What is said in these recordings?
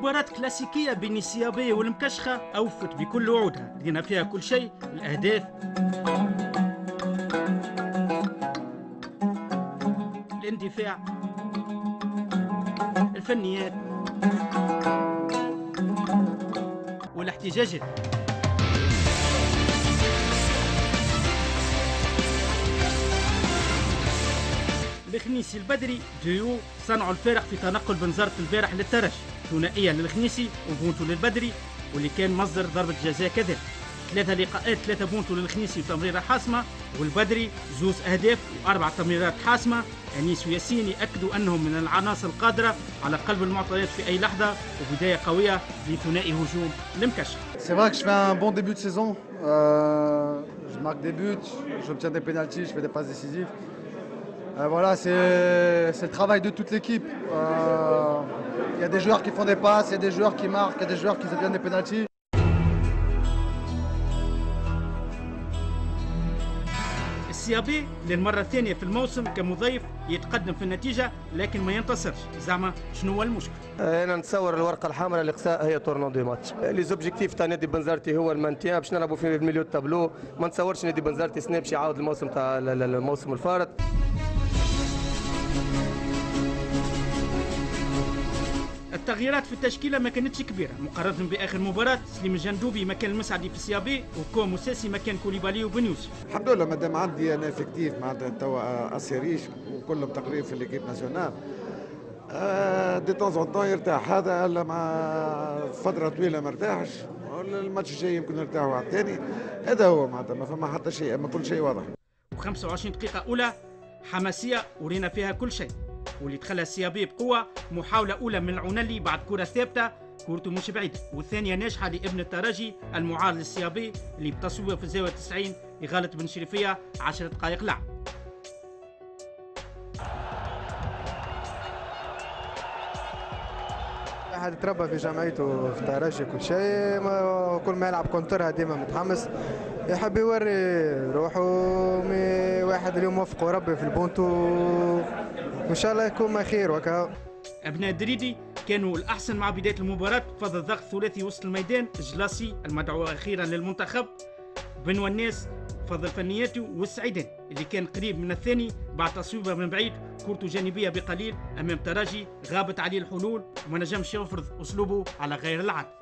مباراة كلاسيكية بين السيابية والمكشخة أوفت بكل وعودها لقينا فيها كل شيء الأهداف. الاندفاع. الفنيات. والاحتجاجات. الخنيسي البدري ديو صنعوا الفارق في تنقل بنزرت البارح للترجي. ثنائية للخنيسي وبونتو للبدري واللي كان مصدر ضربة جزاء كذلك ثلاثة لقاءات ثلاثة بونتو للخنيسي وتمريرة حاسمة والبدري زوز أهداف وأربع تمريرات حاسمة أنيس وياسين يأكدوا أنهم من العناصر القادرة على قلب المعطيات في أي لحظة وبداية قوية لثنائي هجوم المكشف C'est vrai que je fais un bon début de saison. Euh, je marque des buts, j'obtiens des pénalties, je fais des passes décisives. Euh, voilà, c'est le travail de toute l'équipe. Euh, Il y a des joueurs qui font des passes, il y a des joueurs qui marquent, il y a des joueurs qui obtiennent des pénalties. السيابي للمرة الثانية في الموسم كمضيف يتقدم في النتيجة لكن ما ينتصرش. زعما شنو هو المشكل؟ أنا نتصور الورقة الحمراء الاقصاء هي tournant du match. les objectifs تاع نادي بنزرتي هو ال maintien باش نلعبوا في ال milieu tableau ما نتصورش نادي بنزرتي سنة باش يعاود الموسم تاع الموسم الفارط. التغييرات في التشكيلة ما كانتش كبيرة. مقارنة بآخر مباراة سليم الجندوبي مكان المسعدي في السيابي وكو مساسي مكان كوليبالي وبن يوسف. الحمد لله مادام عندي أنا effectif معناتها توا assez riche وكلهم تقريبا في l'équipe nationale. آه دي طون يرتاح. هذا إلا مع فترة طويلة ما ارتاحش. الماتش الجاي يمكن نرتاحوا على الثاني هذا هو معناتها ما فما حتى شيء اما كل شيء واضح. و25 دقيقة أولى حماسية ورينا فيها كل شيء. واللي دخلها السيابي بقوة محاولة أولى من العنلي بعد كرة ثابتة. كورته مش بعيدة والثانية ناجحة لابن الترجي المعارض للسيابي اللي بتصويبه في الزاوية 90 لغالة بن شريفية 10 دقائق لعب. واحد تربى في جامعته في الترجي كل شيء. كل ما يلعب contre ها ديما متحمس. يحب يوري روحه. واحد اليوم وفقه ربي في البونتو. إن شاء الله يكون ما خير وكا. أبناء الدريدي كانوا الأحسن مع بداية المباراة. بفضل ضغط ثلاثي وسط الميدان جلاسي المدعو أخيرا للمنتخب. بن وناس بفضل فنياته والسعيدان اللي كان قريب من الثاني بعد تصويبه من بعيد كورته جانبية بقليل أمام تراجي غابت عليه الحلول وما نجمش يفرض أسلوبه على غير العادة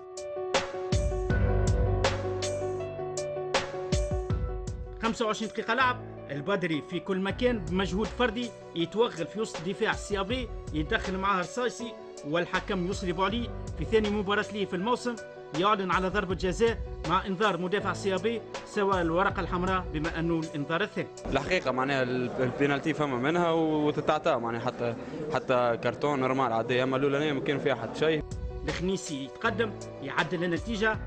خمسة وعشرين دقيقة لعب. البدري في كل مكان بمجهود فردي يتوغل في وسط دفاع السيابي يدخل معاه رصاصي والحكم يصرب عليه. في ثاني مباراة ليه في الموسم يعلن على ضربة جزاء مع إنذار مدافع السيابي سوى الورقة الحمراء بما أنه الإنذار الثاني. الحقيقة معناها ال- البينالتي فما منها وتتعطى معناها حتى حتى carton normal عادي أما الأولانية ما كان فيها حتى شيء. الخنيسي يتقدم يعدل النتيجة.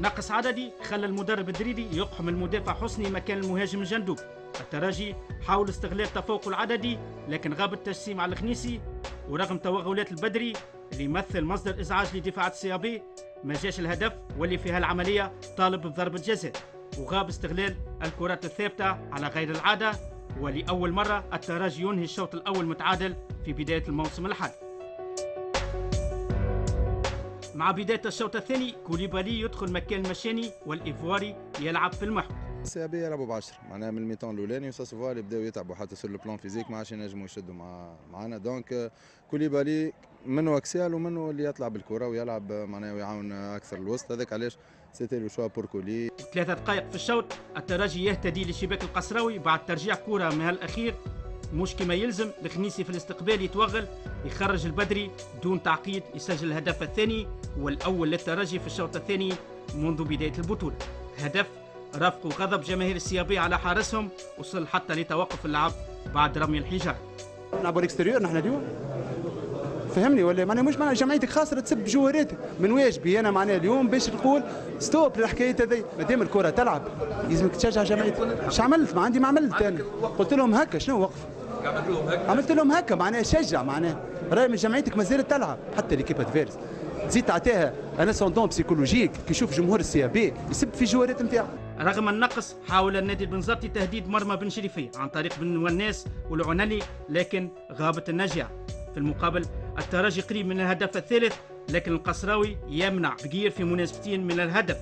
نقص عددي خلى المدرب الدريدي يقحم المدافع حسني مكان المهاجم الجندوب الترجي حاول استغلال تفوقه العددي لكن غاب التجسيم على الخنيسي. ورغم توغلات البدري اللي يمثل مصدر إزعاج لدفاع السيابي ما جاش الهدف واللي في هالعملية طالب بضربة جزاء. وغاب استغلال الكرات الثابتة على غير العادة ولأول مرة الترجي ينهي الشوط الأول متعادل في بداية الموسم الحالي مع بداية الشوط الثاني كوليبالي يدخل مكان المشاني والإيفواري يلعب في المحور السيابية يلعبوا ب 10 معناها من ال mi-temps الأولاني و ça se voit يبداو يتعبوا حتى sur le plan physique ما عادش ينجموا يشدوا مع معنا donc كوليبالي منه axial ومنه اللي يطلع بالكرة ويلعب معناها ويعاون أكثر الوسط. هذاك علاش؟ c'était le choix pour Couli ثلاثة دقائق في الشوط الترجي يهتدي لشباك القصراوي بعد ترجيع كرة من الأخير. مش كما يلزم الخنيسي في الاستقبال يتوغل يخرج البدري دون تعقيد يسجل الهدف الثاني والأول للترجي في الشوط الثاني منذ بداية البطولة. هدف رافقوا غضب جماهير السيابية على حارسهم وصل حتى لتوقف اللعب بعد رمي الحجار نلعبوا à l'extérieur نحن اليوم. فهمني ولا معناها مش معناها جمعيتك خاسره تسب جواراتك من واجبي أنا معناها اليوم باش نقول stop للحكايه هذي. ما دام الكرة تلعب لازمك تشجع جمعيتك اش عملت؟ ما عندي ما عملت أنا. قلت لهم هكا شنو وقف؟ عملت لهم هكا معناها شجع معناها رأي من جمعيتك ما زالت تلعب حتى l'équipe adverse تزيد تعطيها un ascendant psychologique كي يشوف جمهور السيابي يسب في جوارات نتاعو رغم النقص حاول النادي البنزرتي تهديد مرمى بن شريفية عن طريق بن والناس والعنلي لكن غابت النجاة في المقابل الترجي قريب من الهدف الثالث لكن القصراوي يمنع بقير في مناسبتين من الهدف.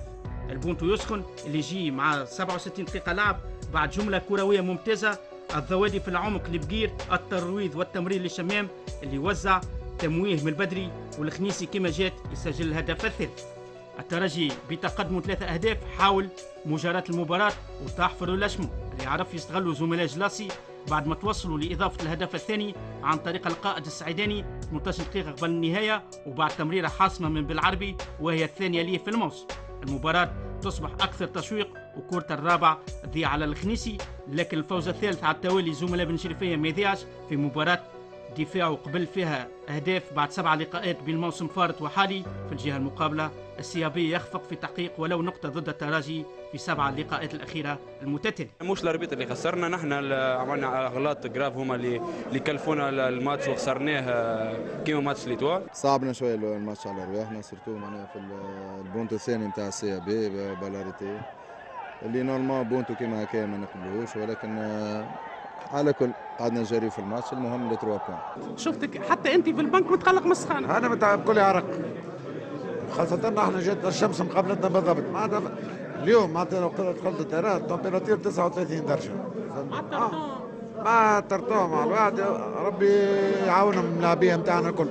البونتو يسخن اللي يجي مع 67 دقيقة لعب بعد جملة كروية ممتازة الذوادي في العمق لبقير الترويض والتمرير لشمام اللي وزع تمويه من البدري والخنيسي كما جات يسجل الهدف الثالث. الترجي بتقدم ثلاثة أهداف حاول مجاراة المباراة وطاح في الأشمو اللي عرف يستغلوا زملاء جلاسي بعد ما توصلوا لإضافة الهدف الثاني عن طريق القائد السعيداني 18 دقيقة قبل النهاية وبعد تمريرة حاسمة من بالعربي وهي الثانية ليه في الموسم. المباراة تصبح أكثر تشويق وكرة الرابع تضيع على الخنيسي لكن الفوز الثالث على التوالي زملاء بن شريفية ما في مباراة دفاعه قبل فيها أهداف بعد سبع لقاءات بين موسم فارط وحالي في الجهة المقابلة السيابي يخفق في تحقيق ولو نقطة ضد التراجي في سبع اللقاءات الأخيرة المتتالية. مش l'arbitre اللي خسرنا نحن اللي عملنا أغلاط جراف هما اللي اللي كلفونا الماتش وخسرناه كيما ماتش l'Étoile صعبنا شوية الماتش على رواحنا surtout معناها في البونتو الثاني نتاع السيابي balle arrêtée اللي normal بونتو كيما هكا ما نقبلوهوش ولكن آه، على كل قعدنا نجري في الماتش المهم les 3 points شفتك حتى أنت في البنك متقلق من السخانه أنا متعب كل عرق. خاصة إحنا جات الشمس مقابلتنا بالضبط. معناتها اليوم معناتها لو دخلت التيران التمبيراتير 39 درجة. مع الترتوه مع الواحد ربي يعاونهم اللاعبية نتاعنا الكل.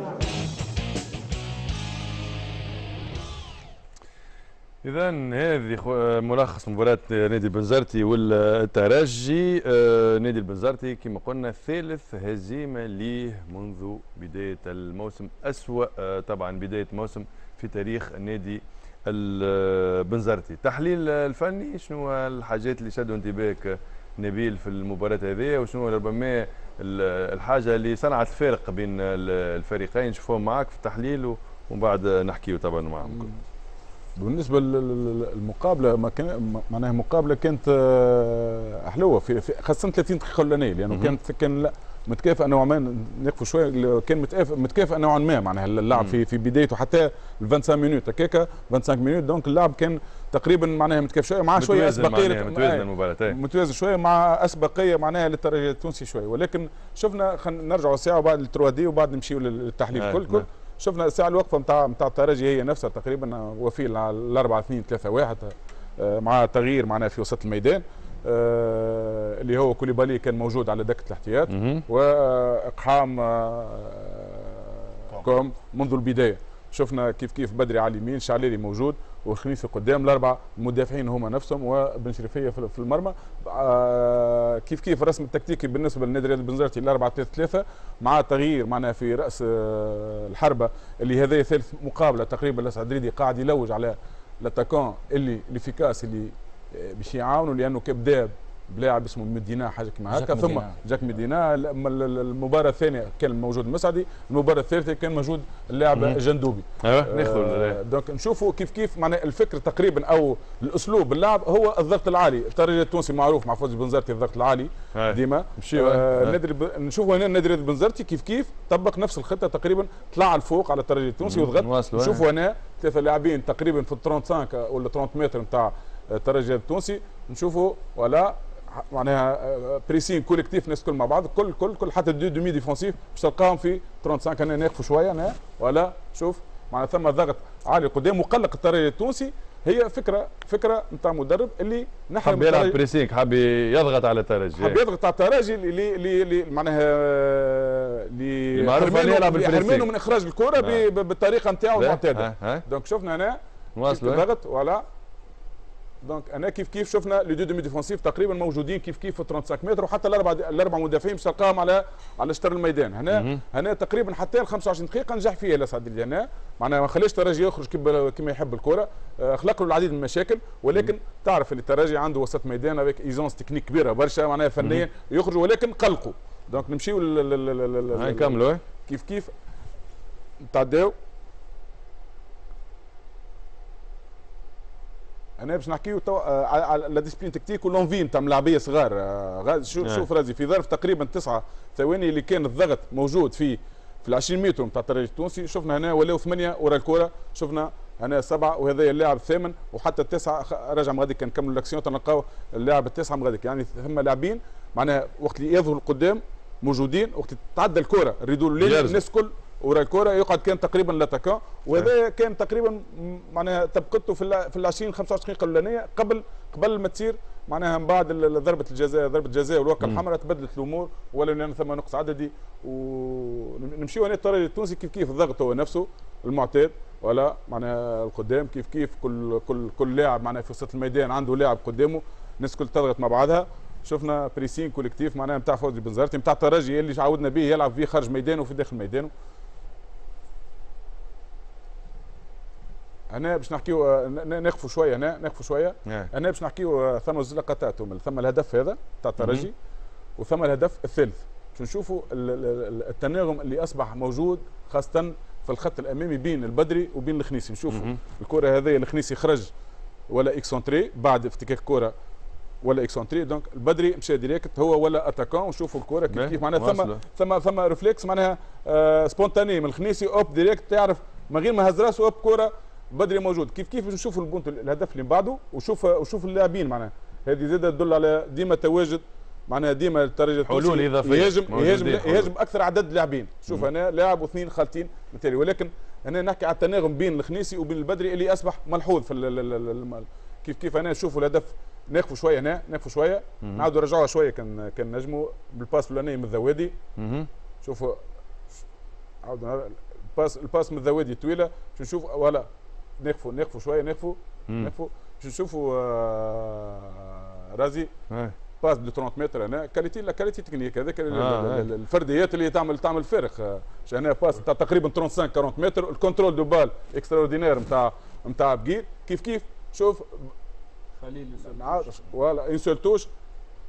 اذا هذه خو- ملخص مباراة نادي البنزرتي والترجي. آه، نادي البنزرتي كما قلنا ثالث هزيمة ليه منذ بداية الموسم أسوأ آه، طبعا بداية موسم في تاريخ النادي البنزرتي. تحليل الفني شنو الحاجات اللي شدوا انتباهك نبيل في المباراة هذه؟ وشنو ربما ال- الحاجة اللي صنعت الفارق بين ال- الفريقين؟ نشوفوهم معك في التحليل ومن بعد نحكيو طبعا معهم بالنسبة للمقابلة ما كان معناها مقابلة كانت آه، حلوة في, خاصة 30 دقيقة الأولانية لأنه مهم. كانت كان لا متكافئه نوعا ما نقفوا شوية كان متكافئ متكافئه نوعا ما معناها اللعب في في بدايته حتى ال 25 minutes هكاكا 25 minutes donc اللعب كان تقريبا معناها متكافئ شوية مع شوية أسبقية متوازن آه، المباراة، أي. متوازن شوية مع أسبقية معناها للترجي التونسي شوية ولكن شفنا خلينا نرجعوا ساعه وبعد ال trois D وبعد نمشيو للتحليل آه، كل كل نعم. شفنا الساعة الوقفة نتاع نتاع الترجي هي نفسها تقريبا وفي على الأربعة اثنين ثلاثة واحد آه، مع تغيير معناها في وسط الميدان آه، اللي هو كوليبالي كان موجود على دكة الاحتياط وإقحام آه، كوم منذ البداية. شفنا كيف كيف بدري على اليمين شعليلي موجود والخميسي قدام الاربعه مدافعين هما نفسهم وبن شريفية في المرمى. آه، كيف كيف الرسم التكتيكي بالنسبة للنادي الرياضي بنزرتي الأربعة 3 3 مع تغيير معناها في رأس آه، الحربة اللي هذه ثالث مقابلة تقريبا لسعد قاعد يلوج على لاتاكون اللي ليفيكاس اللي آه، باش يعاونوا لأنه كبدا بلاعب اسمه مدينا حاجة كما هكا. ثم. جاك مدينا المباراة الثانية كان موجود المسعدي المباراة الثالثة كان موجود اللاعب. جندوبي. أيوة، ناخذوا ال- آه دونك نشوفوا كيف كيف معناها الفكر تقريبا أو الأسلوب اللعب هو الضغط العالي. الترجي التونسي معروف مع فوزي بنزرتي الضغط العالي. ديما. آه. النادي الب- نشوفوا هنا الرياضي بنزرتي كيف كيف طبق نفس الخطة تقريبا طلع الفوق على الترجي التونسي وضغط. نشوفوا هنا ثلاثة لاعبين تقريبا في ال 35 ولا 30 متر نتاع الترجي التونسي. نشوفوا ولا معناها pressing collectif ناس كل مع بعض كل كل كل حتى deux demis défensifs باش تلقاهم في 35 هنا ناقفوا شوية هنا ولا شوف معناها ثم ضغط عالي قدام وقلق الترجي التونسي. هي فكرة فكرة نتاع مدرب اللي نحن حب يلعب pressing حب يضغط على الترجي حب يضغط على الترجي اللي اللي اللي معناها اللي حرمانه- يلعب من إخراج الكرة نعم. بالطريقة نتاعو المعتادة. donc شفنا هنا كيف ضغط ولا. donc أنا كيف كيف شفنا les deux demis défensifs تقريبا موجودين كيف كيف في 35 متر وحتى الأربع الأربع مدافعين باش تلقاهم على على شطر الميدان. هنا. هنا تقريبا حتى ال 25 دقيقة نجح فيها الاسعد اللي هنا معناها ما خليش الترجي يخرج كيما يحب الكرة. آه، خلق له العديد من المشاكل ولكن تعرف ان الترجي عنده وسط ميدان avec aisance technique كبيرة برشا معناها فنيا يخرجوا ولكن قلقوا. donc نمشيو نكملوا، كيف كيف. نتعداو أنا باش نحكيو تو آه، على la discipline tactique و l'envie نتاع ملاعبيه صغار آه، غا- شوف آه. شوف رازي في ظرف تقريبا تسعة ثواني اللي كان الضغط موجود في في ال 20 متر نتاع الترجي التونسي شفنا هنا ولاو ثمانية ورا الكرة شفنا هنا سبعة وهذا اللاعب الثامن وحتى التسعة رجع مغادي كان نكملوا l'action تلقاو اللاعب التسعة مغادي يعني ثم لاعبين معناها وقت اللي يظهروا قدام موجودين وقت تعدى الكرة الريدو. الناس الكل ورا الكره يقعد كان تقريبا لاتاكان وهذا كان تقريبا معناها تبقته في في ال 20 25 دقيقة الأولانية قبل قبل ما تصير معناها من بعد ضربة الجزاء ضربة الجزاء والورقه مم. الحمراء تبدلت الأمور ولا لأن ثم نقص عددي. ونمشيو هنا الطريق التونسي كيف كيف الضغط هو نفسه المعتاد ولا معناها القدام كيف كيف كل كل كل لاعب معناها في وسط الميدان عنده لاعب قدامه الناس كل تضغط مع بعضها. شفنا pressing collectif معناها نتاع فوزي بنزرتي نتاع الترجي اللي عودنا به يلعب فيه خارج ميدانه وفي داخل ميدانه. هنا باش نحكيو آه، نقفوا شوية هنا نقفوا شوية. هنا باش نحكيو آه، ثم هم ثم الهدف هذا تاع الترجي وثم الهدف الثالث باش نشوفوا ال- ال- ال- التناغم اللي أصبح موجود خاصة في الخط الأمامي بين البدري وبين الخنيسي. نشوفوا. الكرة هذه الخنيسي خرج ولا excentré بعد افتكاك كرة ولا excentré donc البدري مشى direct هو ولا attaquant. وشوفوا الكرة كيف كيف معناها. ثم. ثم ثم réflexe معناها آه spontané من الخنيسي hop direct تعرف من غير ما هز راسه hop كرة. بدري موجود. كيف كيف نشوفوا البونت الهدف اللي من بعده؟ وشوف وشوف اللاعبين معناها. هذه زاده تدل على ديما تواجد معناها ديما الدرجه حلول إضافية. يهاجم يهاجم. يهاجم أكثر عدد لاعبين. شوف أنا لاعب واثنين خالطين بالتالي. ولكن أنا نحكي على التناغم بين الخنيسي وبين البدري اللي أصبح ملحوظ في كيف كيف أنا نشوفوا الهدف؟ ناقفوا شوية هنا ناقفوا شوية. نعاودوا نرجعوها شوية. كان كان نجموا بال passe الأولاني من الذوادي. شوفوا عاودوا ال passe ال passe من الذوادي طويله نشوف ولا نقفوا نقفوا شوية. نقفوا باش نشوفوا آه، رازي إيه. passe de 30 متر هنا. qualité la qualité technique هذاك آه،. ال- الفرديات اللي تعمل تعمل فارق هنا passe تاع تقريبا 35 40 متر. ال contrôle de balle extraordinaire نتاع نتاع بقير. كيف كيف؟ شوف. خليل نعاود. ولا une seule touche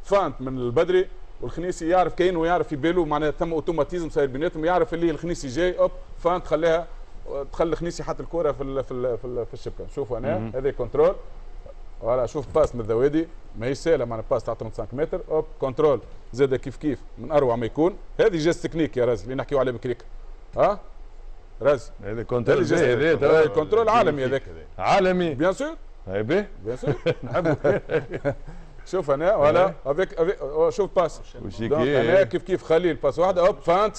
feinte من البدري. والخنيسي يعرف كاين ويعرف في باله معناها ثم automatisme صاير بيناتهم. يعرف اللي الخنيسي جاي. hop feinte خليها تخلي الخنيسي حط الكره في ال في ال في, ال في الشبكة. شوفوا. أنا هذا contrôle voilà شوف passe من الذوادي ماهيش سهلة معناها passe تاع 35 متر hop contrôle زاد كيف كيف؟ من أروع ما يكون. هذه geste technique يا راز اللي نحكيو عليه بكريك ها؟ راز هذا هذه geste هذا contrôle عالمي هذاك. عالمي. bien sûr هاي به. bien sûr نحبه. شوف أنا ولا؟ avec شوف passe. أنا كيف كيف خليل passe واحدة hop feinte.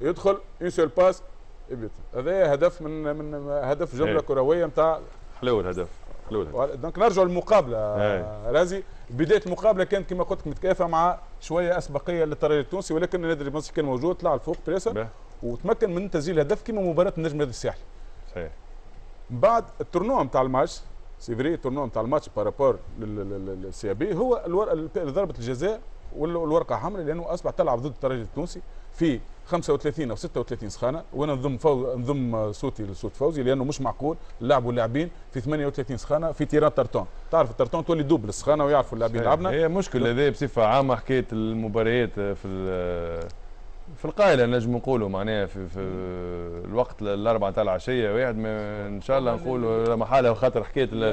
يدخل une seule passe يبيت هذا هدف من من هدف جملة إيه. كروية نتاع حلو الهدف حلو الهدف donc نرجعوا للمقابلة إيه. رازي بداية المقابلة كانت كما قلت لك متكافئة مع شوية أسبقية للترجي التونسي ولكن النادي المصري كان موجود طلع الفوق pressa به. وتمكن من تسجيل هدف كما مباراة النجم الساحلي صحيح بعد ال tournant نتاع الماتش c'est vrai ال tournant نتاع الماتش par rapport لل CAB هو ضربة الجزاء وال- والورقه حمراء لأنه أصبح تلعب ضد الترجي التونسي في 35 أو 36 سخانة وأنا نضم فو... نضم صوتي لصوت فوزي لأنه مش معقول. اللاعب واللاعبين في 38 سخانة في تيران ترتون. تعرف الترتون تولي دوبل السخانة ويعرفوا اللاعبين لعبنا. هي مشكل هذا بصفة عامة حكايه المباريات في في القائله نجم نقولوا معناها في, في الوقت الأربعة تاع العشية واحد ما إن شاء الله نقولوا لا محالة خاطر حكايه ال-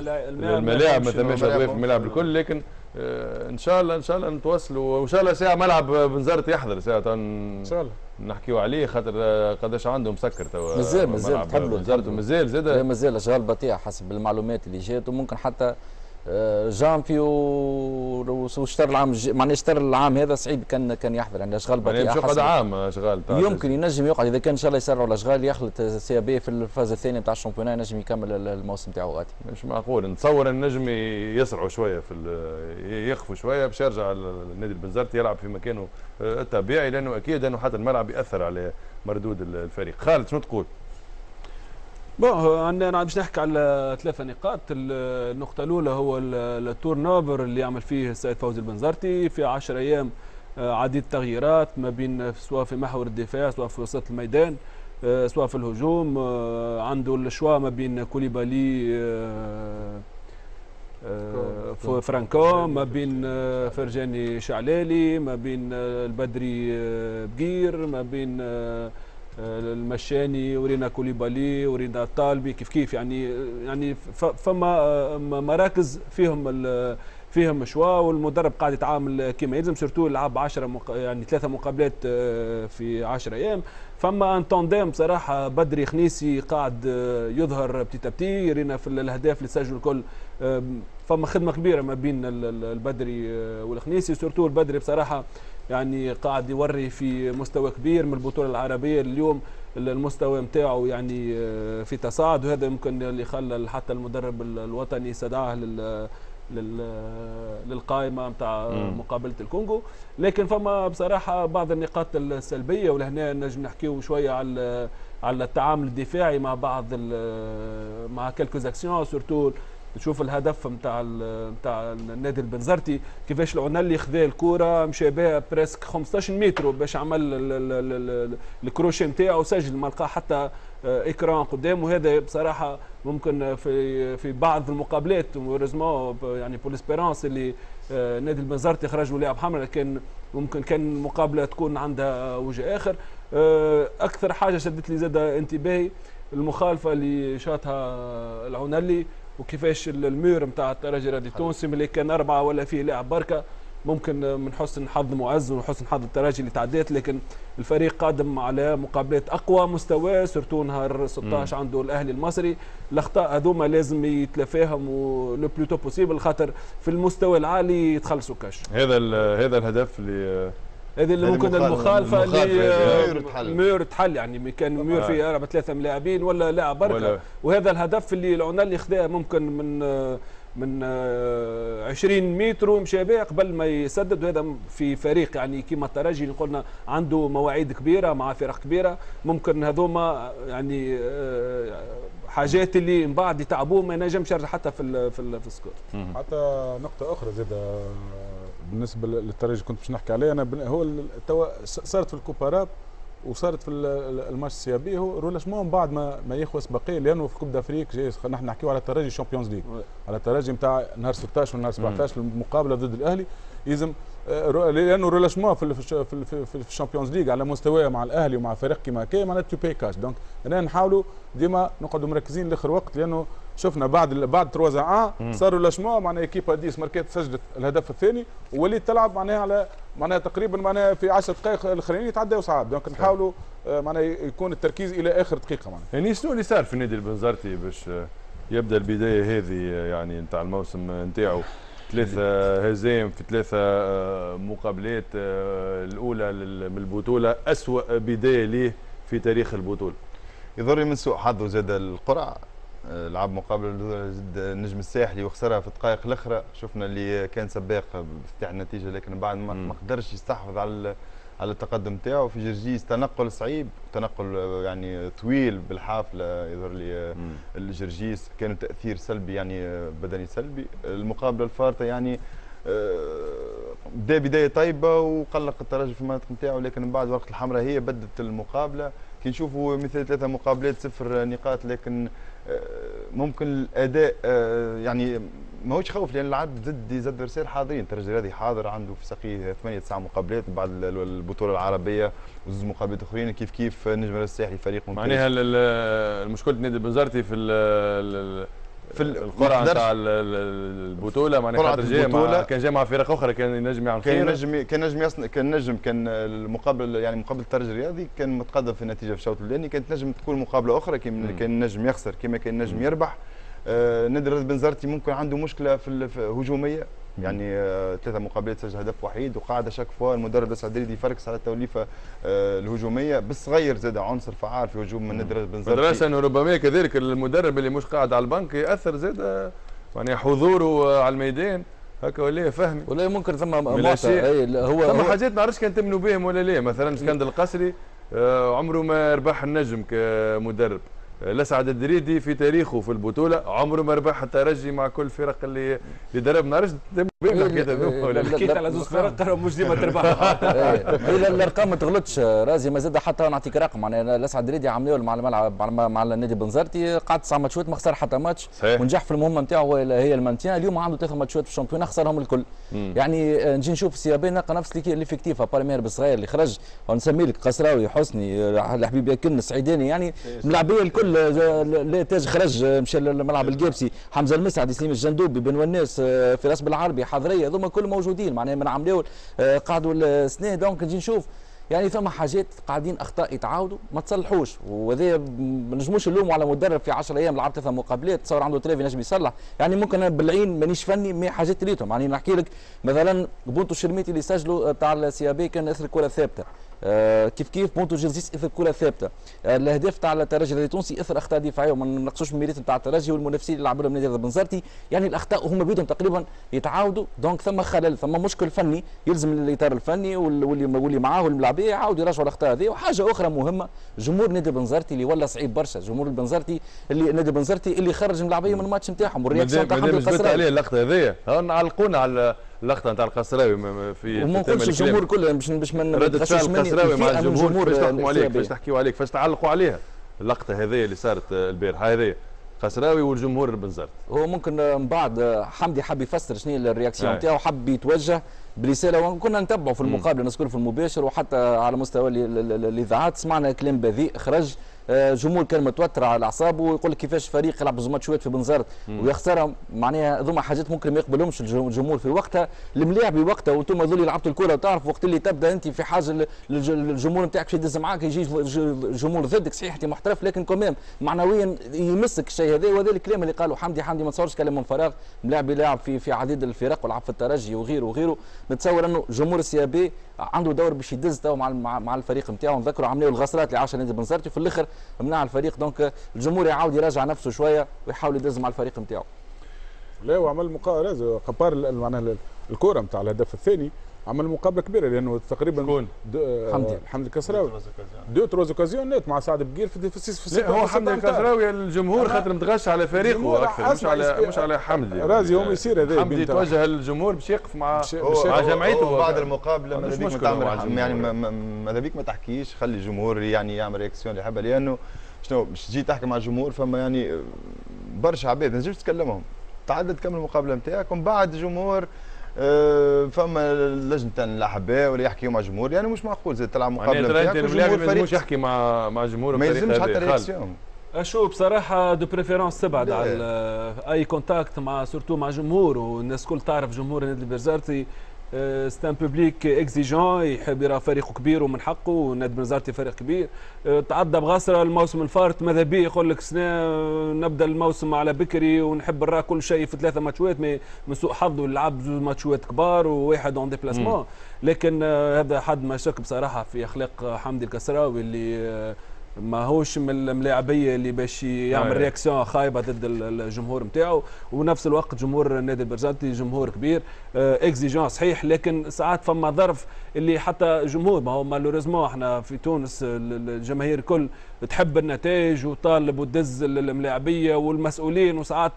الملاعب- ما ما ثماش في الملاعب الكل لكن آه، إن شاء الله إن شاء الله نتواصلوا وإن شاء الله ساعة ملعب بنزرت يحضر ساعة إن شاء الله. نحكيو عليه خاطر قداش عنده مسكر توا. مازال مازال تحب له ومازال زاد مازال أشغال بطيئة حسب المعلومات اللي جات وممكن حتى جانفي واشترى العام معناها اشترى العام هذا سعيد كان كان يحضر. يعني أشغال يعني بطيئه مش يقعد عام أشغال يمكن ينجم يقعد. إذا كان إن شاء الله يسرعوا الأشغال يخلط CAB في ال phase الثانية نتاع ال championnat ينجم يكمل ال- الموسم تاعو غادي. مش معقول. نتصور النجم يسرعوا شوية في ال- يخفوا شوية باش يرجع النادي البنزرتي يلعب في مكانه آه، الطبيعي لأنه أكيد أنه حتى الملعب يأثر على مردود ال- الفريق. خالد شنو تقول؟ bon عندنا باش نحكي على ثلاثة نقاط. ال- النقطة الأولى هو ال- ال turnover اللي عمل فيه السيد فوزي البنزرتي. في 10 أيام آه، عديد التغييرات ما بين سواء في محور الدفاع سواء في وسط الميدان آه، سواء في الهجوم آه، عنده ال choix ما بين كوليبالي آه، آه، فرانكو. ما بين آه، فرجاني شعلالي ما بين آه، البدري آه، بقير ما بين آه، آه، المشاني ورينا كوليبالي ورينا الطالبي كيف كيف؟ يعني يعني فما آه، مراكز فيهم فيهم choix والمدرب قاعد يتعامل كما يلزم surtout لعب 10 مق... يعني ثلاثة مقابلات آه، في 10 أيام. فما un tandem بصراحه بدري خنيسي قاعد آه، يظهر petit à petit يرينا في الاهداف اللي سجلوا الكل فما خدمة كبيرة ما بين البدري والخنيسي. surtout البدري بصراحة يعني قاعد يوري في مستوى كبير من البطولة العربية اليوم المستوى نتاعو يعني في تصاعد وهذا يمكن اللي خلى حتى المدرب الوطني استدعاه لل للقائمة نتاع مقابلة الكونغو. لكن فما بصراحة بعض النقاط السلبية ولهنا نجم نحكيو شوية على على التعامل الدفاعي مع بعض مع quelques actions surtout تشوف الهدف نتاع نتاع النادي البنزرتي. كيفاش العنلي خذا الكرة مشى بها presque 15 متر باش عمل الكروشي نتاعو سجل ما لقى حتى écran قدامه. هذا بصراحة ممكن في في بعض المقابلات heureusement يعني pour l'Espérance اللي آه، نادي البنزرتي خرجوا لاعب حمراء لكن ممكن كان المقابله تكون عندها وجه آخر. آه، أكثر حاجة شدت لي زاد انتباهي المخالفة اللي شاطها العنلي وكيفاش ال mur نتاع الترجي الرياضي التونسي ملي كان أربعة ولا فيه لاعب بركة. ممكن من حسن حظ معز وحسن حظ الترجي اللي تعديت لكن الفريق قادم على مقابلات أقوى مستوى surtout نهار 16 مم. عنده الأهلي المصري. الأخطاء هذوما لازم يتلافاهم le plus tôt possible خاطر في المستوى العالي يتخلصوا كاش. هذا هذا الهدف اللي هذه اللي ممكن المخالفة اللي mur تحل. يعني كان mur آه. فيه أربع ثلاثة ملاعبين ولا لاعب بركة. وهذا الهدف اللي العنالي خذاه ممكن من من 20 متر ومشى بها قبل ما يسدد. وهذا في فريق يعني كما الترجي اللي قلنا عنده مواعيد كبيرة مع فرق كبيرة. ممكن هذوما يعني آه، حاجات اللي من بعد يتعبوه ما ينجمش يرجع حتى في في, في ال score حتى نقطة أخرى زاد بالنسبة للترجي كنت باش نحكي عليه أنا هو توا صارت في ال coupe arabe وصارت في الماتش CAB هو relâchement بعد ما ما ياخذ اسبقيه لأنه في coupe d'Afrique جاي نحن نحكيو على الترجي Champions League على الترجي نتاع نهار 16 ونهار 17 المقابلة ضد الأهلي. يلزم آه، لأنه رولاشمون في في الشامبيونز ليج على مستواه مع الأهلي ومع فريق كيما كي معناتها تو باي كاش. دونك هنا نحاولوا ديما نقعدوا مركزين لآخر وقت لأنه شفنا بعد بعد 3 ان صاروا لاشمون معناها ايكيب ديس ماركات سجلت الهدف الثاني ووليت تلعب معناها على معناها تقريبا معناها في 10 دقائق الاخرين يتعداو صعب دونك نحاولوا آه، معناها يكون التركيز إلى آخر دقيقة معناها. يعني شنو اللي صار في النادي البنزرتي باش آه، يبدأ البداية هذه يعني نتاع الموسم نتاعو؟ ثلاثة هزايم في ثلاثة آه، مقابلات الأولى من البطولة أسوأ بداية ليه في تاريخ البطولة. يضر من سوء حظه زاد القرعة لعب مقابل ضد النجم الساحلي وخسرها في الدقائق الأخرى. شفنا اللي كان سباق بافتتاح النتيجة لكن بعد ما قدرش يستحوذ على على التقدم نتاعو. في جرجيس تنقل صعيب تنقل يعني طويل بالحافلة يظهر لي الجرجيس كان تأثير سلبي يعني بدني سلبي. المقابلة الفارطة يعني بدا بدايه طيبه وقلق الترجي في المناطق نتاعو. لكن من بعد وقت الحمراء هي بدت المقابلة. كي نشوفوا مثل ثلاثة مقابلات صفر نقاط لكن ممكن الأداء آه، يعني ماهوش خوف لأن زد زد رسائل حاضرين. الترجي الرياضي حاضر عنده في سقيه ثمانية تسع مقابلات بعد البطولة العربية وزوج مقابلات أخرين. كيف كيف نجم الساحلي فريق ممتاز. معناها المشكلة النادي البنزرتي في في القرعة نتاع البطولة معناها خاطر جاي مع كان جاي مع فرق أخرى كان ينجم يعمل كان نجم كان نجم يصن... كان نجم كان المقابل يعني مقابل الترجي الرياضي كان متقدم في النتيجة في الشوط الأولاني كانت نجم تكون مقابلة أخرى كان نجم يخسر كما كان نجم يربح. آه نادي الرياضي بنزرتي ممكن عنده مشكلة في الهجوميه يعني آه ثلاثة مقابلات سجل هدف وحيد وقاعدة شاك فوا المدرب السعدريدي يفركس على التوليفة آه الهجومية بس غير زاد عنصر فعال في هجوم من نادي بن زرتي انه ربما كذلك المدرب اللي مش قاعد على البنك يأثر زاد يعني حضوره على الميدان. هكا ولا فهمي. ولا ممكن ثم هو ثم حاجات ما عرفتش كان تمنوا بهم ولا لا مثلا اسكندر القصري آه، عمره ما ربح النجم كمدرب. الاسعد الدريدي في تاريخه في البطولة عمره ما ربح الترجي مع كل الفرق اللي اللي دربنا. رجل حكيت على زوج فرق مش ديما تربح. الأرقام ما تغلطش رازي ما زاد حتى نعطيك رقم. معناها الاسعد الدريدي عملوا مع الملعب مع النادي بنزرتي. قعد تسع ماتشات ما خسر حتى ماتش. ونجح في المهمة نتاعو هي ال maintien. اليوم عنده ثلاث ماتشات في ال championnat خسرهم الكل. يعني آه، نجي نشوف CAB نلقى نفس l'effectif بالمير بالصغير اللي خرج. ونسمي لك قسراوي حسني الحبيب ياكلنا السعيداني يعني ملاعبية الكل الكل خرج مشى للملعب القابسي حمزة المسعد سليم الجندوبي بن وناس فراس بالعربي حضرية هذوما كل موجودين. معناها من عملاو قعدوا السنة donc نجي نشوف. يعني ثم حاجات قاعدين أخطاء يتعاودوا ما تصلحوش. وهذا ما نجموش نلوموا على مدرب في 10 أيام لعب ثلاث مقابلات تصور عنده trêve ينجم يصلح. يعني ممكن أنا بالعين مانيش فني mais حاجات ريتهم يعني نحكي لك مثلا but نتاع الشرميتي اللي سجلوا تاع ال CAB كان أثر كرة ثابتة آه كيف كيف but نتاع جيزيس إثر كرة ثابتة. آه الأهداف تاع الترجي التونسي إثر أخطاء دفاعية وما نقصوش من mérite تاع الترجي والمنافسين اللي لعبوا نادي بنزرتي يعني الأخطاء هما بيدهم تقريبا يتعاودوا donc ثم خلل ثم مشكل فني يلزم الإطار الفني واللي واللي معاه والملاعبيه يعاودوا يراجعوا الأخطاء هذه. وحاجة أخرى مهمة جمهور نادي بنزرتي اللي ولا صعيب برشا. جمهور البنزرتي اللي نادي بنزرتي اللي خرج الملاعبيه من الماتش نتاعهم وال réaction تاعهم عليه اللقطة هذيا نعلقونا على اللقطه نتاع القصراوي في وما نقولش الجمهور كله باش باش ما نتغشش القصراوي مع الجمهور باش تحكموا عليك باش تحكيوا عليك باش تعلقوا عليها. اللقطة هذه اللي صارت البارحه هذه قصراوي والجمهور البنزرت هو ممكن من بعد حمدي حب يفسر شنو الرياكسيون نتاعو حب يتوجه برسالة وكنا نتبعوا في المقابلة نذكر في المباشر وحتى على مستوى الاذاعات سمعنا كلام بذيء خرج. جمهور كان متوتر على الاعصاب ويقول لك كيفاش فريق يلعب زوج ماتشات في بنزرت ويخسرها معناها هذوما حاجات ممكن ما يقبلهمش الجمهور في وقتها. الملاعب وقتها وأنتم هذول لعبتوا الكرة. وتعرف وقت اللي تبدأ أنت في حاجة الجمهور نتاعك يدز معاك يجي جمهور ضدك صحيح أنت محترف لكن كمان معنويا يمسك الشيء هذا. وهذا الكلام اللي قاله حمدي حمدي ما تصورش كلام من فراغ. ملاعب يلعب في في عديد الفرق ولعب في الترجي وغيره وغيره. نتصور أنه جمهور ال CAB عنده دور باش يدز مع مع الفريق نتاعو. نذكروا عملوا الغسرات اللي عاشها نادي بنزرتي وفي الأخر منع الفريق. donc الجمهور يعاود يراجع نفسه شوية ويحاول يدز مع الفريق نتاعو. لا وعمل مقابله قبار معناها الكورة نتاع الهدف الثاني. عمل مقابلة كبيرة لأنه تقريبا شكون؟ حمدي. حمدي الكسراوي deux trois occasion ات مع سعد بقير في في في هو حمدي الكسراوي الجمهور خاطر متغش على فريقه أكثر مش على مش على حمدي. رازي هو يصير هذا حمدي يتوجه للجمهور باش يقف مع مع جمعيته بعد المقابلة ماذا بيك يعني ماذا بيك ما تحكيش خلي الجمهور يعني يعمل réaction اللي يحبها لأنه شنو باش تجي تحكي مع الجمهور فما يعني برشا عباد ما تنجمش تكلمهم. تعدد تكمل المقابلة نتاعك ومن بعد الجمهور أه فما لجنة الأحباء ولا يحكيوا مع الجمهور يعني مش معقول زي تلعب مقابلة يعني الجمهور ما يلزموش يحكي مع مع الجمهور ما يلزمش حتى réaction. أشوف بصراحة de préférence تبعد على أي contact مع surtout مع جمهور والناس الكل تعرف جمهور النادي البنزرتي c'est un public exigeant يحب يرى فريقه كبير ومن حقه ونادي بنزرتي فريق كبير. تعدى بغصره الموسم الفارط ماذا بيه؟ يقول لك سنه نبدأ الموسم على بكري ونحب نرى كل شيء في ثلاثة ماتشات من سوء حظه لعب زوج ماتشات كبار وواحد en déplacement لكن هذا حد ما شك بصراحة في أخلاق حمدي الكسراوي اللي ما هوش من الملاعبية اللي باش يعمل réaction خايبة ضد الجمهور نتاعو ونفس الوقت جمهور النادي البنزرتي جمهور كبير. اكزيجون صحيح لكن ساعات فما ظرف اللي حتى جمهور ما هو malheureusement إحنا في تونس الجماهير الكل تحب النتائج وطالب وتدز الملاعبية والمسؤولين وساعات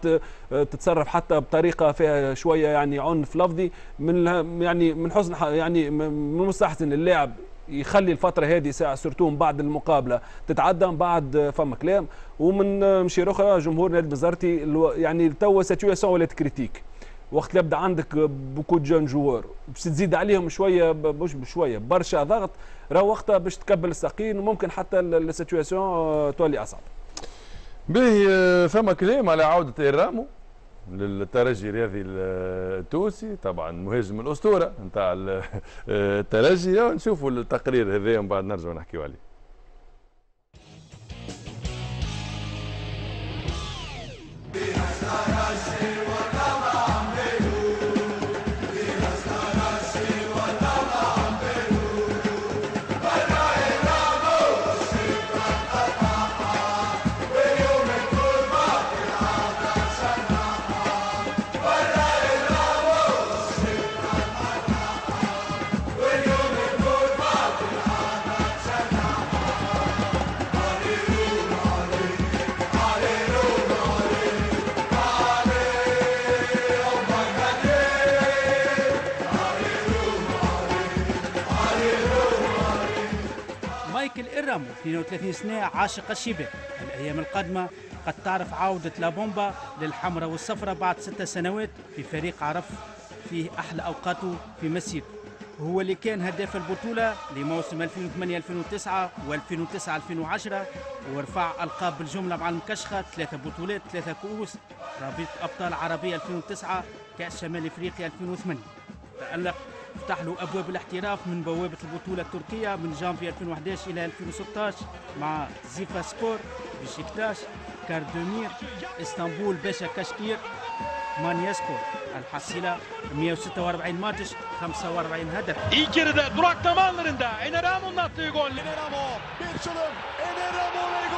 تتصرف حتى بطريقة فيها شوية يعني عنف لفظي من يعني من حسن يعني من مستحسن للاعب. يخلي الفترة هذه ساعة surtout من بعد المقابلة. تتعدى من بعد فما كلام. ومن مشي أخرى جمهور نادي بنزرتي يعني توا situation ولا critique وقت اللي يبدا عندك beaucoup jeunes joueurs. باش تزيد عليهم شوية مش بشوية. برشا ضغط راه وقتها باش تكبل الساقين وممكن حتى ال situation تولي أصعب. باهي فما كلام على عودة إينيرامو للترجي الرياضي التونسي طبعا مهاجم الأسطورة نتاع الترجي نشوفوا التقرير هذا ومن بعد نرجعوا نحكيوا عليه. 32 سنة عاشق الشباك الأيام القادمة قد تعرف عودة لابومبا للحمراء والصفراء بعد ست سنوات في فريق عرف فيه أحلى أوقاته في مسيرته هو اللي كان هداف البطولة لموسم 2008-2009 و2009-2010 ورفع ألقاب بالجملة مع المكشخة ثلاثة بطولات ثلاثة كؤوس رابطة أبطال عربية 2009 كأس شمال إفريقيا 2008 تألق فتح له أبواب الاحتراف من بوابة البطولة التركية من جانفي 2011 إلى 2016 مع زيفا سبور بشكتاش كاردومير إسطنبول باشا كشكير سبور الحصيلة 146 ماتش 45 هدف İlkeride duraklamalarında Eneramo'nun attığı gol. Eneramo bir çılım. Eneramo ve.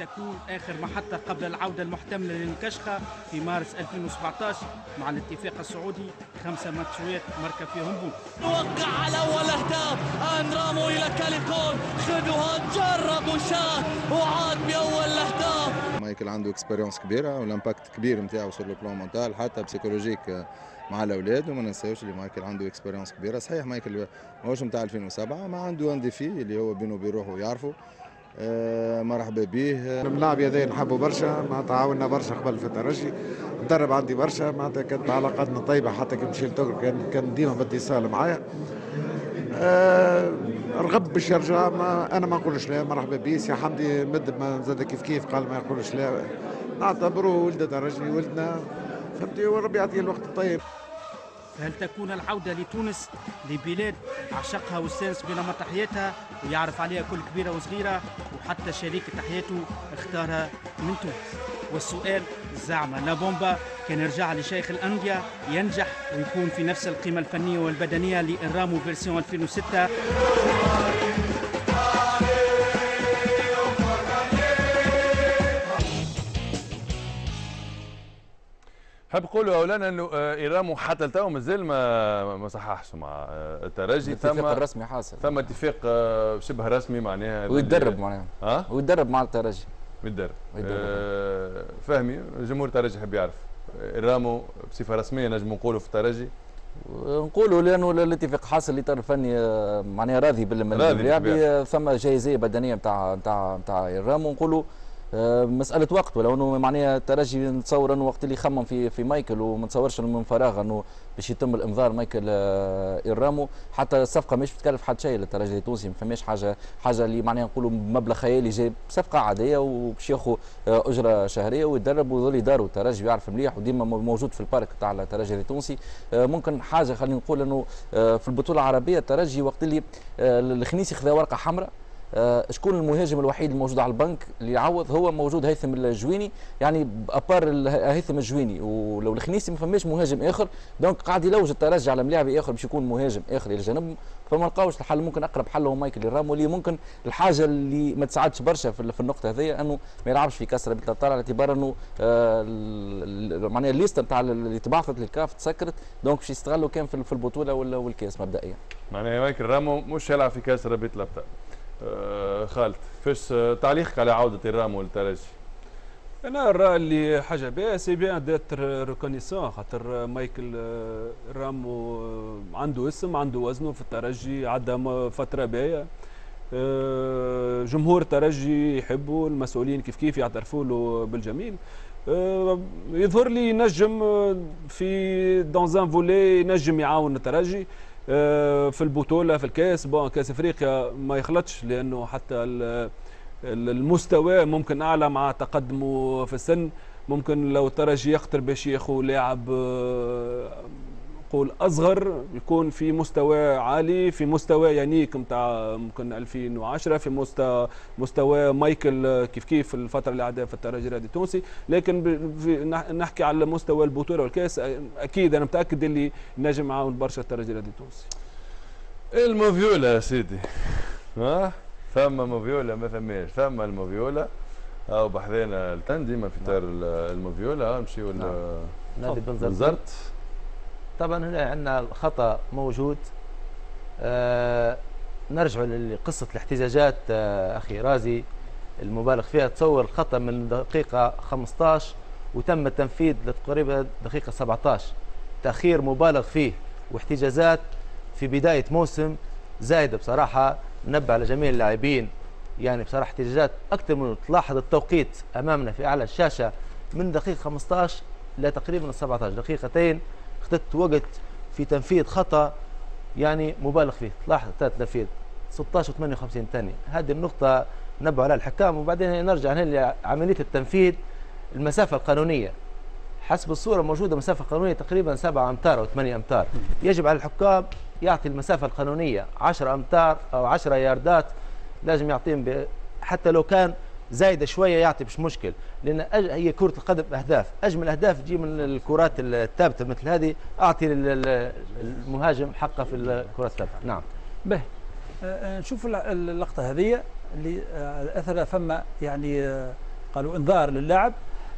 لتكون آخر محطة قبل العودة المحتملة للكشخة في مارس 2017 مع الاتفاق السعودي. خمسة ماتشات مركب فيهم بوم وقع على أول أهداف. أنرامو إلى كاليكون. خذوها. جرب وشاط وعاد بأول الأهداف مايكل عنده expérience كبيرة وال impact كبير نتاعو sur le plan mental حتى psychologique مع الأولاد. وما ننساوش اللي مايكل عنده expérience كبيرة. صحيح مايكل ماهوش نتاع 2007 ما عنده un défi اللي هو بينه وبين روحه يعرفه. آه مرحبا به الملاعب هذا نحبه برشا ما تعاوننا برشا قبل في الترجي. مدرب عندي برشا معناتها كانت علاقاتنا طيبة حتى كي مشي كان كان ديما باتصال معايا. آه رغب باش يرجع ما أنا ما نقولش لا مرحبا به سي حمدي مد ما زاد كيف كيف قال ما يقولش لا. نعتبره ولد ترجي ولدنا. فهمتي؟ وربي يعطيه الوقت الطيب. هل تكون العودة لتونس لبلاد عشقها واستانس بنمط حياتها ويعرف عليها كل كبيرة وصغيرة وحتى شريك حياته اختارها من تونس. والسؤال زعما لا بومبا كان يرجع لشيخ الأندية ينجح ويكون في نفس القيمة الفنية والبدنية لإرامو version 2006 حاب نقولوا اولا إنه إيرامو حتى التو مازال ما ما صححش مع الترجي ثم الاتفاق الرسمي حاصل. ثم اتفاق شبه رسمي معناها ويتدرب معناها. ها؟ ويتدرب مع الترجي يتدرب. آه فهمي جمهور الترجي يحب يعرف. إيرامو بصفة رسمية نجم نقولوا في الترجي نقولوا لأنه الاتفاق حاصل الاطار الفني معناها راضي باللاعب ثم جايزيه بدنية نتاع نتاع نتاع إيرامو. نقولوا مسألة وقت ولو إنه معناها الترجي نتصور إنه وقت اللي خمم في في مايكل وما نتصورش من فراغ إنه باش يتم الإنذار مايكل الرامو حتى الصفقه مش بتكلف حد شيء للترجي التونسي ما فماش حاجة حاجة اللي معناها نقولوا مبلغ خيالي جاي صفقة عادية وباش ياخذ أجرة شهرية ويتدرب ويظل يداروا الترجي يعرف مليح وديما موجود في ال parc تاع الترجي التونسي. ممكن حاجة خلينا نقول إنه في البطولة العربية الترجي وقت اللي الخنيسي خذا ورقة حمراء. آه شكون المهاجم الوحيد الموجود على البنك اللي يعوض هو موجود هيثم الجويني يعني à part هيثم الجويني. ولو الخنيسي ما فماش مهاجم آخر donc قاعد يلوج الترجي على ملاعب آخر باش يكون مهاجم آخر إلى جنب فما لقاوش الحل. ممكن أقرب حل هو مايكل رامو اللي ممكن الحاجة اللي ما تساعدش برشا في, النقطة هذه إنه ما يلعبش في كاس رابطه الابطال على اعتبار إنه آه معناها ال liste نتاع اللي تبعثت للكاف تسكرت donc باش يستغلوا كان في البطولة والكاس مبدئيا. معناها مايكل رامو مش يلعب في كاس رابطه الابطال آه خالد. فاش تعليقك على عودة الرامو للترجي أنا نرى اللي حاجة بها c'est bien d'être reconnaissant خاطر مايكل رامو عنده اسم عنده وزنه في الترجي عدى فترة باهية. جمهور الترجي يحبوا المسؤولين كيف كيف يعترفوا له بالجميل. يظهر لي نجم في دون فولي نجم يعاون الترجي. في البطولة في الكاس bon كاس أفريقيا ما يخلطش لأنه حتى المستوى ممكن أعلى مع تقدمه في السن. ممكن لو الترجي يقتر باش ياخذ لاعب نقول أصغر يكون في مستوى عالي في مستوى يانيك نتاع ممكن 2010 في مستوى مستوى مايكل كيف كيف الفترة اللي عداها في الترجي الرياضي التونسي لكن نحكي على مستوى البطولة والكاس أكيد أنا متأكد اللي نجم معاون برشا الترجي الرياضي التونسي الموفيولا يا سيدي. ها؟ ثم موفيولا ما ثماش ثم الموفيولا. أو بحذينا ديما في دار الموفيولا نمشيو نادي بنزرت طبعا هنا عندنا خطأ موجود. آه نرجع لقصة الاحتجاجات آه أخي رازي المبالغ فيها تصور الخطا من دقيقة 15 وتم التنفيذ لتقريبا دقيقة 17 تأخير مبالغ فيه واحتجازات في بداية موسم زايده بصراحة نبه على جميع اللاعبين. يعني بصراحة احتجاجات أكثر من تلاحظ التوقيت أمامنا في أعلى الشاشة. من دقيقة 15 إلى تقريبا 17 دقيقتين. اخذت وقت في تنفيذ خطأ يعني مبالغ فيه. لاحظ تنفيذ 16 و 58 ثانية. هذه النقطة نبه على الحكام. وبعدين نرجع لعملية التنفيذ. المسافة القانونية. حسب الصورة موجوده مسافة قانونية تقريبا 7 أمتار أو 8 أمتار. يجب على الحكام يعطي المسافة القانونية 10 أمتار أو 10 ياردات. لازم يعطيهم حتى لو كان زايدة شوية يعطي مش مشكل. لأن. هي كرة القدم أهداف. أجمل أهداف تجي من الكرات الثابتة. مثل هذه أعطي المهاجم حقه في الكرات الثابتة. نعم. به. أه، نشوف اللقطة هذه اللي أه، اثر فما يعني أه، قالوا إنذار للاعب.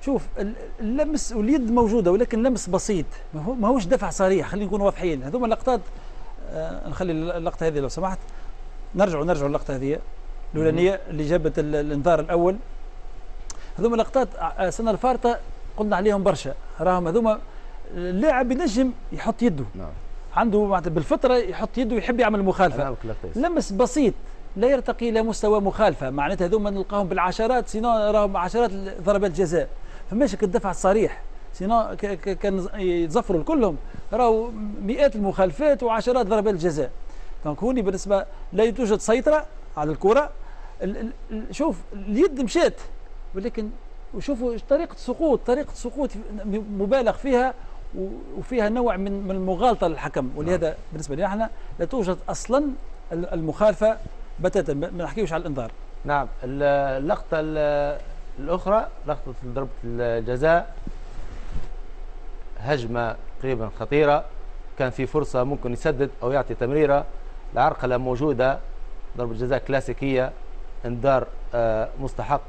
شوف اللمس واليد موجودة ولكن لمس بسيط. ما هوش دفع صريح. خلينا نكون واضحين. هذوما اللقطات نخلي اللقطة هذه لو سمحت. نرجعوا نرجعوا اللقطه هذه. الأولانية اللي جابت الإنذار الأول. هذوما لقطات السنة الفارطة قلنا عليهم برشا. راهم هذوما اللاعب ينجم يحط يده. نعم. عنده معناتها بالفطرة يحط يده ويحب يعمل مخالفة. لمس بسيط لا يرتقي إلى مستوى مخالفة. معناتها هذوما نلقاهم بالعشرات سينو راهم عشرات ضربات جزاء. فماش الدفع الصريح. sinon كان يتصفروا كلهم راهو مئات المخالفات وعشرات ضربات الجزاء donc هوني بالنسبة لا توجد سيطرة على الكرة. شوف اليد مشات ولكن وشوفوا طريقة السقوط طريقة السقوط مبالغ فيها وفيها نوع من من المغالطة للحكم. ولهذا نعم. بالنسبة لنا إحنا لا توجد أصلا المخالفة بتاتا ما نحكيوش على الإنذار. نعم. اللقطة الأخرى لقطة ضربة الجزاء هجمة تقريبا خطيرة كان في فرصة ممكن يسدد أو يعطي تمريرة العرقلة موجودة ضربة جزاء كلاسيكية. انذار آه، مستحق.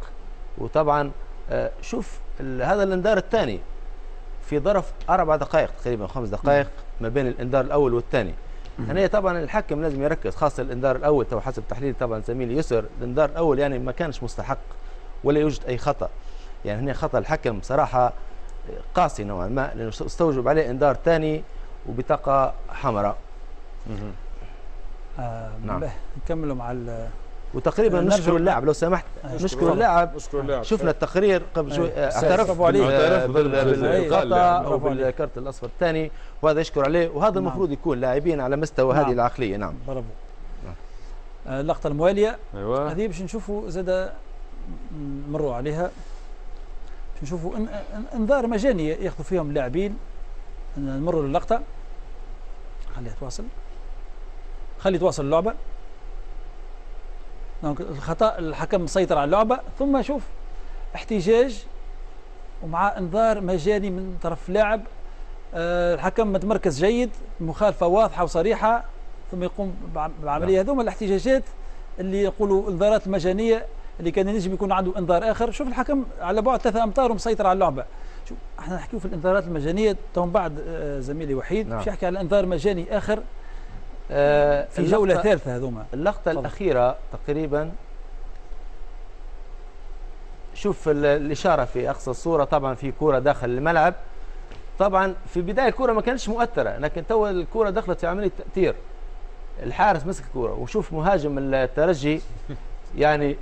وطبعا آه، شوف هذا الانذار الثاني. في ظرف أربع دقائق تقريبا خمس دقائق ما بين الانذار الأول والثاني. هنا طبعا الحكم لازم يركز خاصة الانذار الأول تو حسب تحليل طبعا زميلي يسر. الانذار الأول يعني ما كانش مستحق ولا يوجد أي خطأ. يعني هنا خطأ الحكم بصراحه قاسي نوعا ما لأنه استوجب عليه انذار ثاني وبطاقة حمراء. آه نعم. نكملوا مع وتقريبا نشكر اللاعب لو سمحت. نشكر اللاعب. شفنا التقرير قبل شوي اعترف بالخطا وبالكرت الأصفر الثاني وهذا يشكر عليه وهذا نعم. المفروض يكون لاعبين على مستوى نعم. هذه العقلية. نعم. برافو. نعم. اللقطه الموالية. أيوه. هذه باش نشوفوا زاد مروا عليها. باش نشوفوا إنذار مجاني ياخذوا فيهم اللاعبين. نمروا للقطة. خليها تواصل. خلي تواصل اللعبة. دونك الخطأ الحكم مسيطر على اللعبة ثم شوف احتجاج ومع انذار مجاني من طرف لاعب أه الحكم متمركز جيد مخالفة واضحة وصريحة ثم يقوم بعمليه نعم. هذوما. الاحتجاجات اللي يقولوا انذارات المجانية اللي كان ينجم يكون عنده انذار آخر. شوف الحكم على بعد ثلاثة أمتار ومسيطر على اللعبة. شوف إحنا نحكيو في الانذارات المجانية تو بعد آه، زميلي وحيد نعم. يحكي على انذار مجاني آخر. آه في جولة ثالثة هذوما. اللقطة طبعا. الأخيرة تقريبا شوف الإشارة في أقصى الصورة طبعا في كرة داخل الملعب. طبعا في بداية الكرة ما كانتش مؤثرة لكن تو الكرة دخلت في عملية تأثير. الحارس مسك الكرة وشوف مهاجم الترجي يعني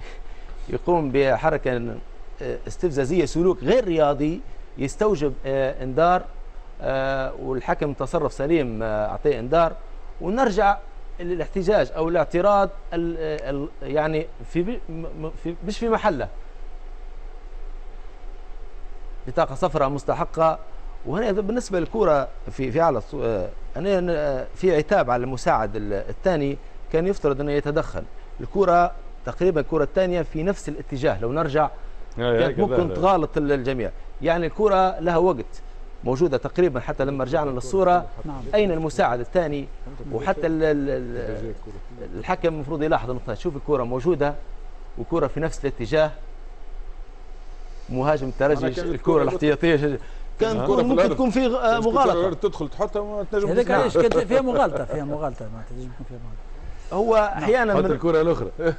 يقوم بحركة استفزازية سلوك غير رياضي يستوجب آه، إنذار آه، والحكم تصرف سليم آه، أعطيه إنذار. ونرجع للاحتجاج أو الاعتراض ال ال يعني في, في مش في محله. بطاقة صفراء مستحقة. وهنا بالنسبة للكره في في أعلى هنا في عتاب على المساعد الثاني كان يفترض أنه يتدخل. الكره تقريبا الكره الثانية في نفس الاتجاه. لو نرجع كانت ممكن تغالط الجميع. يعني الكره لها وقت. موجودة تقريبا حتى لما رجعنا للصورة نعم. أين المساعد الثاني؟ وحتى الحكم المفروض يلاحظ النقطة شوف الكرة موجودة وكرة في نفس الاتجاه. مهاجم الترجي الكرة الاحتياطية كان ممكن تكون في مغالطة. تدخل تحطها ما تنجم هذاك علاش فيها مغالطة فيها مغالطة ما تنجم فيها مغالطة. هو نعم. أحيانا من الكرة الأخرى.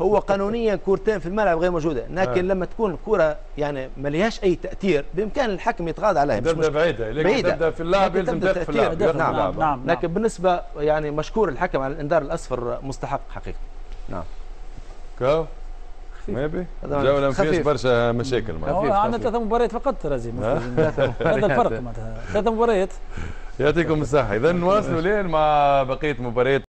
هو قانونيا كورتين في الملعب غير موجودة لكن آه. لما تكون الكرة يعني ما لهاش أي تأثير بإمكان الحكم يتغاضى عليها تبدأ بعيدة لكن بعيدة. تبدأ في اللعب يلزم تبدأ في اللعب نعم. نعم. نعم. نعم. لكن بالنسبة يعني مشكور الحكم على الإنذار الأصفر مستحق حقيقة. نعم. كاو؟ ما يبي؟ جوله ما فيش برشا مشاكل عندنا ثلاث مباريات فقط رازي هذا الفرق معناتها ثلاث مباريات. يعطيكم الصحة. اذا نواصلوا لين مع بقية مباريات.